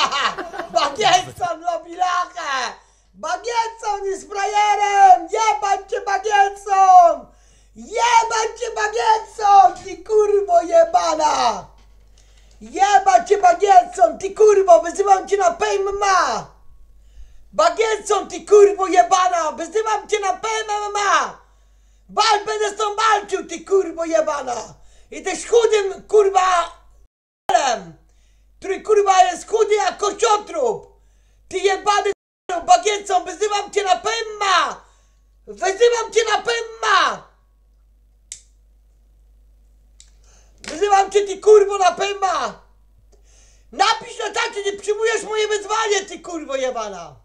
Bagietson robi lachę! Bagietson jest frajerem! Jebać cię Bagietson! Jebać cię Bagietson! Ty kurwo jebana! Jebać cię Bagietson! Ty kurwo! Wyzywam cię na PMMA! Bagietson! Ty kurwo jebana! Wyzywam cię na PMMA! Wal będę z tą walczył, ty kurwo jebana! Jesteś chudym kurwa który kurwa jest chudy jak kociotrób! Ty jebany bagiecą, wyzywam cię na PEMMA! Wyzywam cię na PEMMA! Wyzywam cię ty kurwo na PEMMA! Napisz na czacie, nie przyjmujesz moje wezwanie, ty kurwo jebana!